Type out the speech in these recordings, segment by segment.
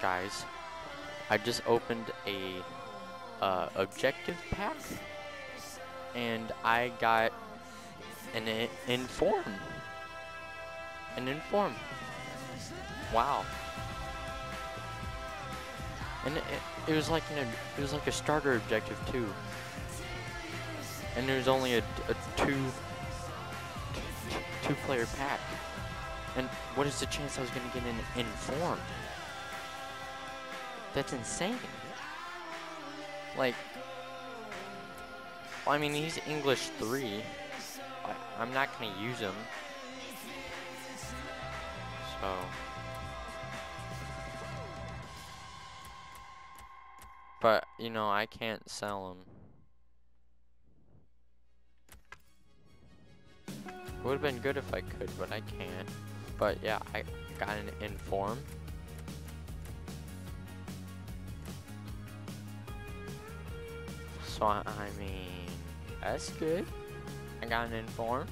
guys, I just opened a uh, objective pack, and I got an inform. An inform. Wow. And it, it was like know, it was like a starter objective too. And there was only a, a two two player pack. And what is the chance I was gonna get an inform? That's insane. Like, well, I mean, he's English three. I, I'm not gonna use him. So. But, you know, I can't sell him. It would have been good if I could, but I can't. But yeah, I got an inform. So I mean, that's good. I got an inform.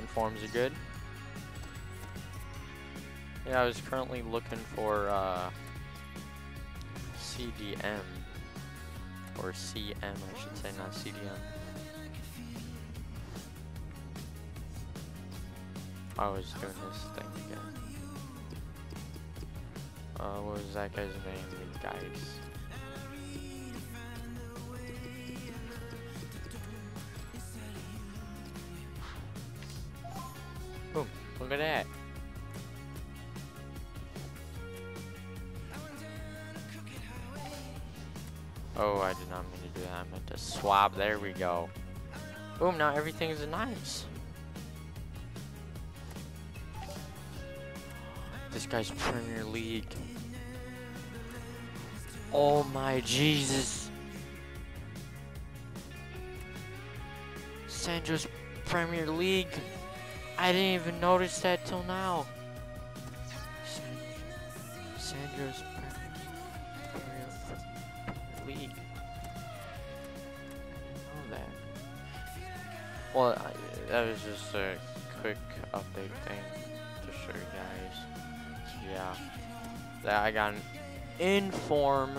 Informs are good. Yeah, I was currently looking for uh, CDM or CM, I should say, not CDM. I was doing this thing again. Uh, what was that guy's name? Guys. Look at that. Oh, I did not mean to do that. I meant to swap. There we go. Boom, now everything is nice. This guy's Premier League. Oh my Jesus. Sandro's Premier League. I didn't even notice that till now. San- Sandro's League. Know that. Well, I, that was just a quick update thing to show you guys. Yeah, that I got an inform.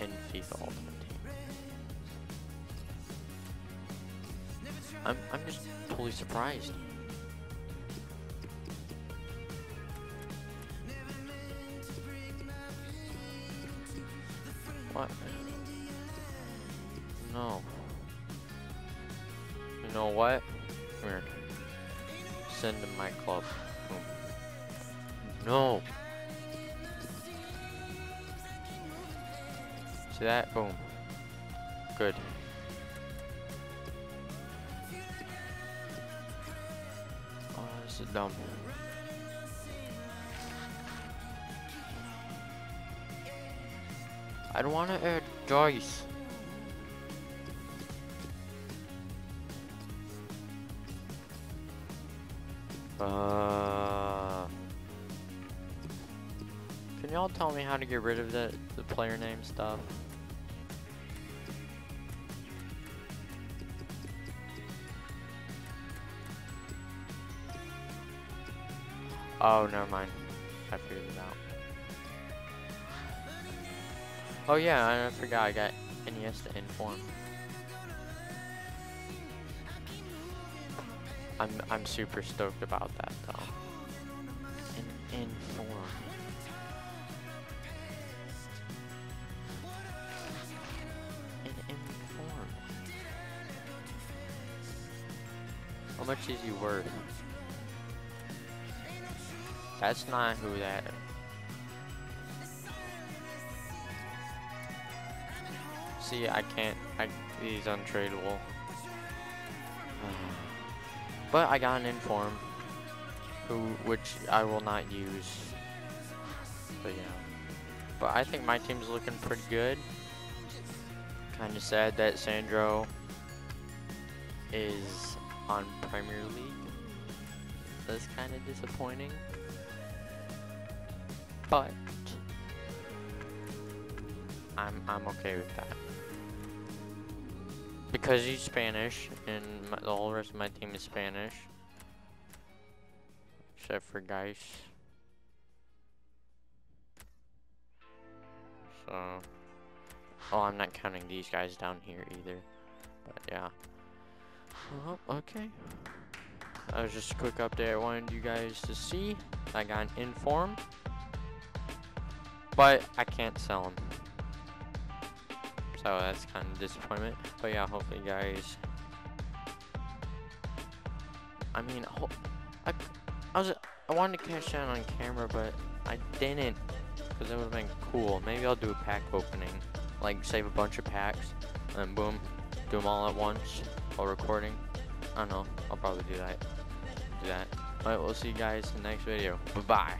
In FIFA Ultimate I'm I'm just totally surprised. What? No. You know what? Come here. Send him my club. No. See that? Boom. Good. Is dumb. I don't want to add dice. Uh, can y'all tell me how to get rid of the, the player name stuff? Oh, never mind. I figured it out. Oh yeah, I forgot I got NES to inform. I'm I'm super stoked about that though. In inform. In inform. How much is he worth? That's not who that. See, I can't. I he's untradeable. But I got an inform, who which I will not use. But yeah. But I think my team's looking pretty good. Kind of sad that Sandro is on Premier League. That's kind of disappointing. But I'm I'm okay with that. because he's Spanish, and my, the whole rest of my team is Spanish. Except for guys. So... Oh, I'm not counting these guys down here either. But yeah. Well, okay. That was just a quick update I wanted you guys to see. I got an inform. But I can't sell them. So that's kind of disappointment. But yeah, hopefully guys... I mean, I, I was I wanted to catch that on camera, but I didn't. Because it would have been cool. Maybe I'll do a pack opening. Like, save a bunch of packs. And boom, do them all at once while recording. I don't know. I'll probably do that. Do that. Alright, we'll see you guys in the next video. Bye-bye.